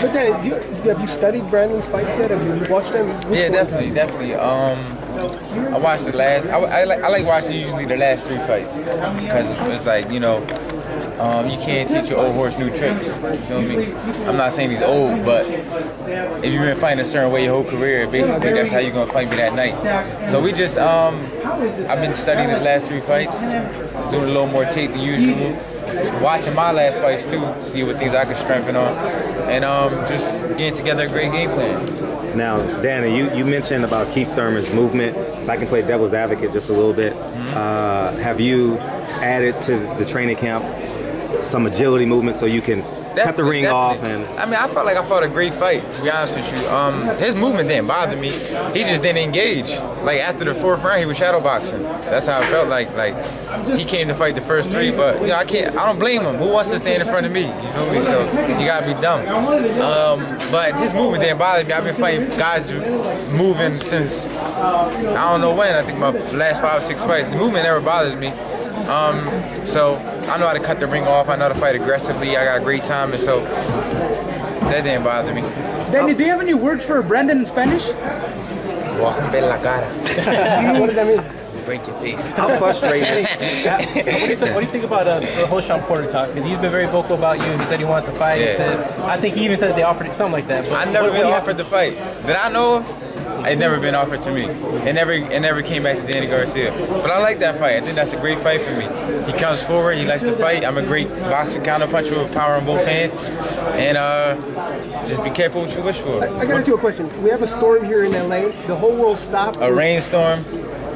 But then, do you, have you studied Brandon's fights yet? Have you watched them? Which yeah, definitely, definitely. Um, I watched the last. I, I, like, I like watching usually the last three fights because it's like you know, um, you can't teach your old horse new tricks. You feel me? I'm not saying he's old, but if you've been fighting a certain way your whole career, basically that's how you're gonna fight me that night. So we just, um, I've been studying his last three fights, doing a little more tape than usual. Watching my last fights too, see what things I can strengthen on, and um, just getting together a great game plan. Now, Danny, you, you mentioned about Keith Thurman's movement. If I can play devil's advocate just a little bit, Mm-hmm. uh, have you added to the training camp some agility movement so you can cut the ring off and I mean, I felt like I fought a great fight. To be honest with you, um, his movement didn't bother me. He just didn't engage. Like after the fourth round, he was shadow boxing. That's how I felt like. Like he came to fight the first three, but you know, I can't. I don't blame him. Who wants to stand in front of me? You feel me? So you gotta be dumb. Um, but his movement didn't bother me. I've been fighting guys moving since I don't know when. I think my last five, six fights. The movement never bothers me. Um, so I know how to cut the ring off. I know how to fight aggressively. I got a great time, and so that didn't bother me. Danny, do you have any words for Brandon in Spanish? Rompe la cara. what does that mean? Break your face. how frustrating. what, do you think, what do you think about uh, the whole Shawn Porter talk? Because he's been very vocal about you. He said he wanted to fight. He said, I think he even said they offered it something like that. But I never what- what been do you offered the fight. Did I know of, it never been offered to me. It never it never came back to Danny Garcia. But I like that fight. I think that's a great fight for me. He comes forward, he likes to fight. I'm a great boxer counterpuncher with power in both hands. And uh, just be careful what you wish for. I gotta ask you a question. We have a storm here in LA. The whole world stopped. A rainstorm.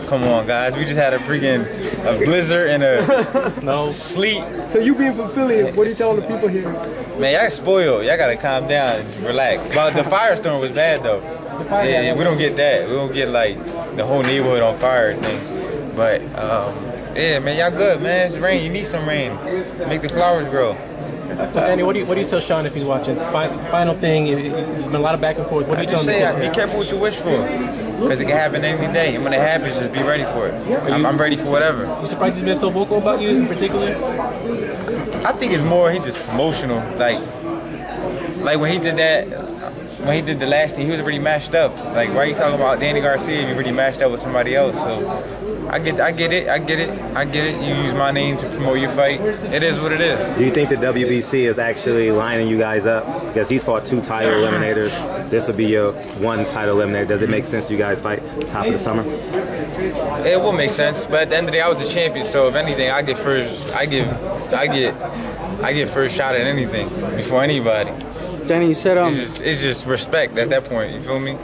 Come on, guys. We just had a freaking a blizzard and a Snow. sleet. So you being from Philly, what are you telling the people here? Man, y'all spoiled. Y'all gotta calm down and relax. But the firestorm was bad though. fire- yeah, yeah, we don't get that. We don't get like the whole neighborhood on fire thing. But um, yeah, man, y'all good, man. It's rain. You need some rain. Make the flowers grow. So Danny, what do you what do you tell Shawn if he's watching? Final, final thing. There's been a lot of back and forth. What do I you tell just him? say, be careful what you wish for, because it can happen any day. And when it happens, just be ready for it. I'm, I'm ready for whatever. You surprised he's been so vocal about you in particular? I think it's more he just emotional. Like, like when he did that, when he did the last thing, he was already mashed up. Like, why are you talking about Danny Garcia if you already mashed up with somebody else? So, I get, I get it, I get it, I get it. You use my name to promote your fight. It is what it is. Do you think the WBC is actually lining you guys up? Because he's fought two title eliminators. This will be your one title eliminator. Does it make sense you guys fight top of the summer? It will make sense, but at the end of the day, I was the champion. So if anything, I get first. I get, I get, I get first shot at anything before anybody. Danny, you said um, It's just, it's just respect at that point. You feel me?